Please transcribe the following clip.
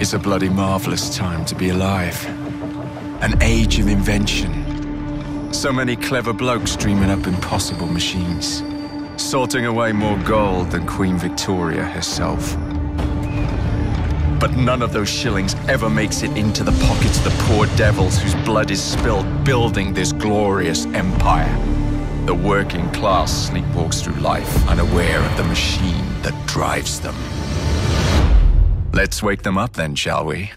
is a bloody marvelous time to be alive. An age of invention. So many clever blokes dreaming up impossible machines. Sorting away more gold than Queen Victoria herself. But none of those shillings ever makes it into the pockets of the poor devils whose blood is spilled building this glorious empire. The working class sleepwalks through life unaware of the machine that drives them. Let's wake them up then, shall we?